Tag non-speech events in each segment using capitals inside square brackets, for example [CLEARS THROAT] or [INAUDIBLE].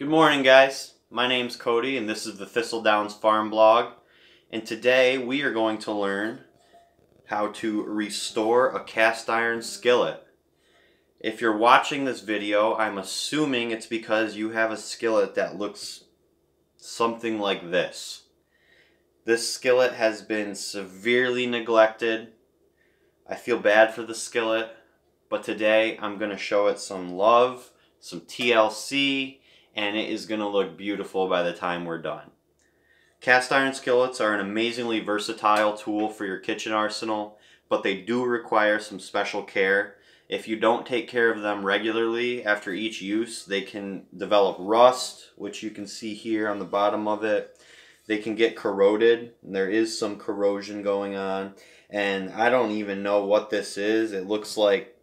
Good morning, guys. My name's Cody, and this is the Thistle Downs Farm Blog. And today we are going to learn how to restore a cast iron skillet. If you're watching this video, I'm assuming it's because you have a skillet that looks something like this. This skillet has been severely neglected. I feel bad for the skillet, but today I'm going to show it some love, some TLC, and it is going to look beautiful by the time we're done. Cast iron skillets are an amazingly versatile tool for your kitchen arsenal, but they do require some special care. If you don't take care of them regularly after each use, they can develop rust, which you can see here on the bottom of it. They can get corroded, there is some corrosion going on, and I don't even know what this is. It looks like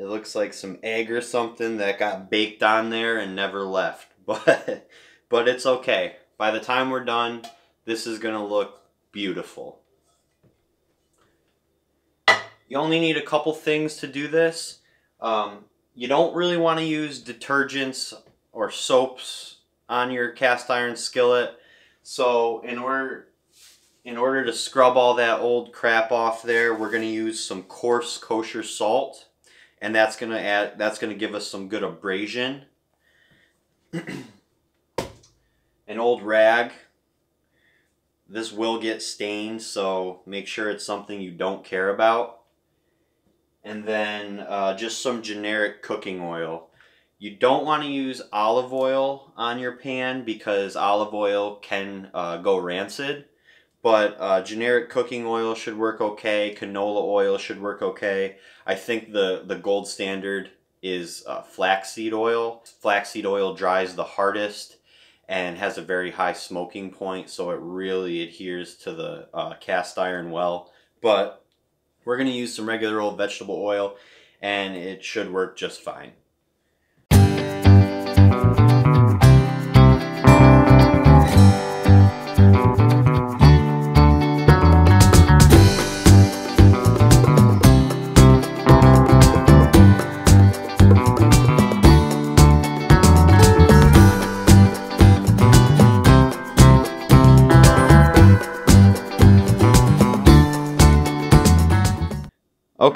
it looks like some egg or something that got baked on there and never left. [LAUGHS] But but it's okay. By the time we're done, this is going to look beautiful. You only need a couple things to do this. Um, you don't really want to use detergents or soaps on your cast iron skillet. So in order in order to scrub all that old crap off there, we're going to use some coarse kosher salt and that's gonna add that's gonna give us some good abrasion. [CLEARS THROAT] An old rag. This will get stained so make sure it's something you don't care about. And then uh, just some generic cooking oil. You don't want to use olive oil on your pan because olive oil can uh, go rancid but uh, generic cooking oil should work okay. Canola oil should work okay. I think the, the gold standard is uh, flaxseed oil. Flaxseed oil dries the hardest and has a very high smoking point, so it really adheres to the uh, cast iron well. But we're going to use some regular old vegetable oil, and it should work just fine.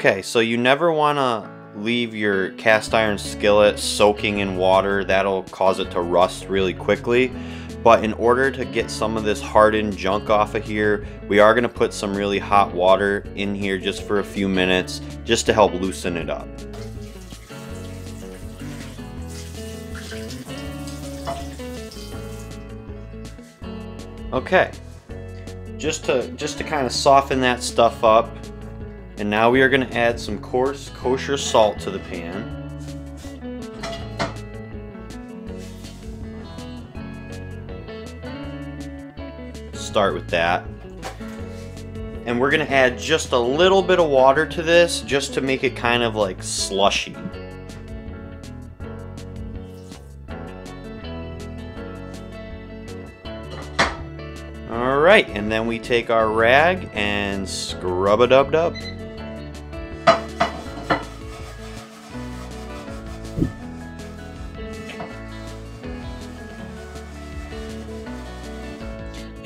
Okay, so you never want to leave your cast iron skillet soaking in water. That'll cause it to rust really quickly. But in order to get some of this hardened junk off of here, we are going to put some really hot water in here just for a few minutes, just to help loosen it up. Okay, just to just to kind of soften that stuff up, and now we are going to add some coarse kosher salt to the pan. Start with that. And we're going to add just a little bit of water to this just to make it kind of like slushy. Alright, and then we take our rag and scrub a dub dub.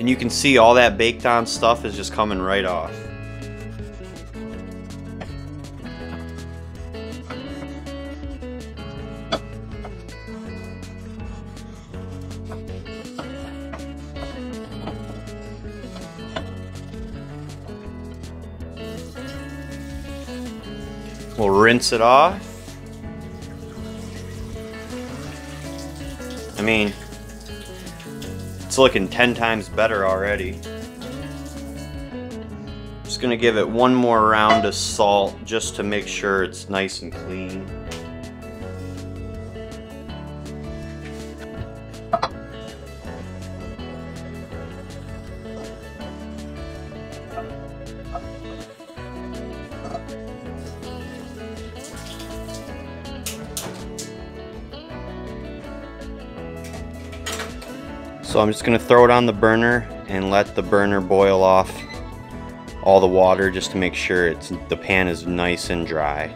And you can see all that baked on stuff is just coming right off. We'll rinse it off. I mean, it's looking 10 times better already. Just gonna give it one more round of salt just to make sure it's nice and clean. So I'm just going to throw it on the burner and let the burner boil off all the water just to make sure it's the pan is nice and dry.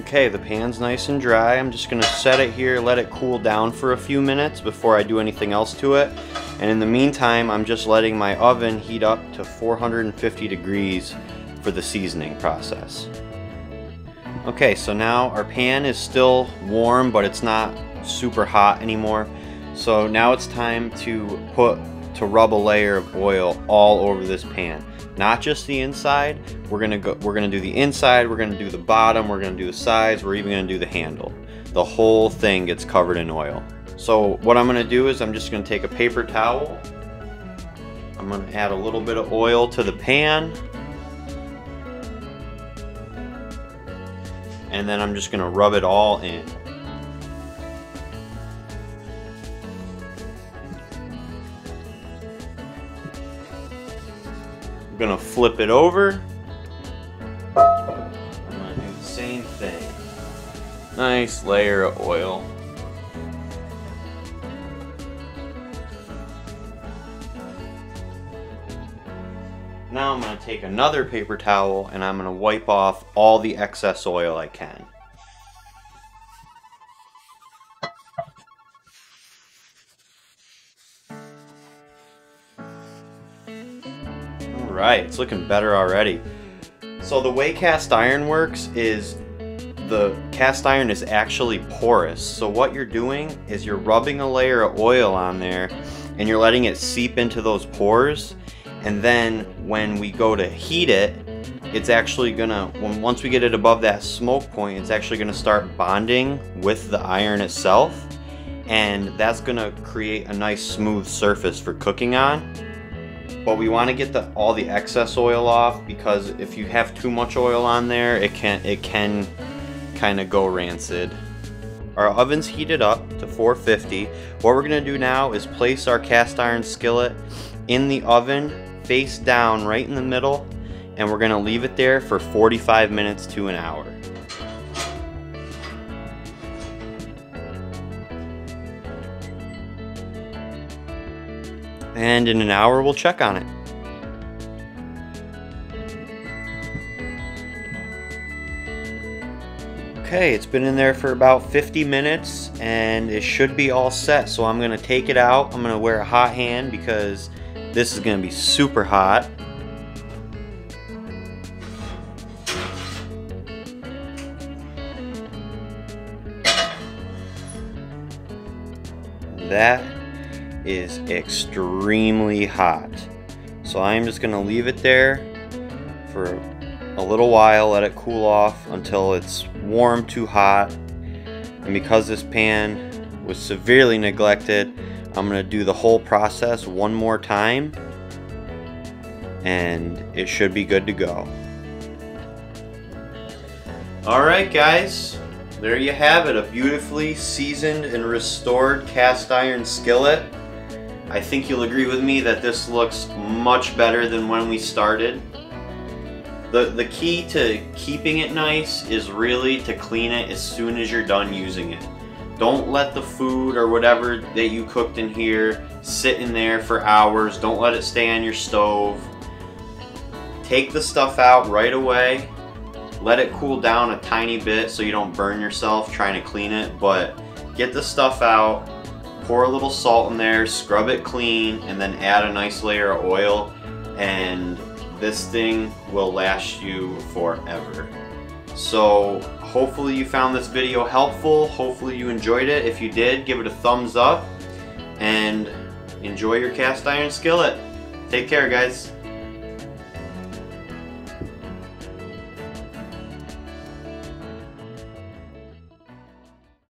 Okay, the pan's nice and dry. I'm just gonna set it here, let it cool down for a few minutes before I do anything else to it. And in the meantime, I'm just letting my oven heat up to 450 degrees for the seasoning process. Okay, so now our pan is still warm, but it's not super hot anymore. So now it's time to put, to rub a layer of oil all over this pan not just the inside. We're gonna go. We're gonna do the inside. We're gonna do the bottom. We're gonna do the sides. We're even gonna do the handle. The whole thing gets covered in oil. So what I'm gonna do is I'm just gonna take a paper towel. I'm gonna add a little bit of oil to the pan. And then I'm just gonna rub it all in. I'm gonna flip it over. I'm gonna do the same thing. Nice layer of oil. Now I'm gonna take another paper towel and I'm gonna wipe off all the excess oil I can. Right, it's looking better already. So the way cast iron works is the cast iron is actually porous. So what you're doing is you're rubbing a layer of oil on there and you're letting it seep into those pores. And then when we go to heat it, it's actually gonna, when, once we get it above that smoke point, it's actually gonna start bonding with the iron itself. And that's gonna create a nice smooth surface for cooking on but we want to get the all the excess oil off because if you have too much oil on there it can it can kind of go rancid. Our oven's heated up to 450 what we're gonna do now is place our cast iron skillet in the oven face down right in the middle and we're gonna leave it there for 45 minutes to an hour and in an hour we'll check on it. Okay, it's been in there for about 50 minutes and it should be all set. So I'm gonna take it out. I'm gonna wear a hot hand because this is gonna be super hot. That is extremely hot. So I'm just going to leave it there for a little while, let it cool off until it's warm to hot. And because this pan was severely neglected, I'm going to do the whole process one more time and it should be good to go. Alright guys, there you have it, a beautifully seasoned and restored cast iron skillet. I think you'll agree with me that this looks much better than when we started. The, the key to keeping it nice is really to clean it as soon as you're done using it. Don't let the food or whatever that you cooked in here sit in there for hours. Don't let it stay on your stove. Take the stuff out right away. Let it cool down a tiny bit so you don't burn yourself trying to clean it, but get the stuff out pour a little salt in there, scrub it clean, and then add a nice layer of oil, and this thing will last you forever. So hopefully you found this video helpful. Hopefully you enjoyed it. If you did, give it a thumbs up and enjoy your cast iron skillet. Take care, guys.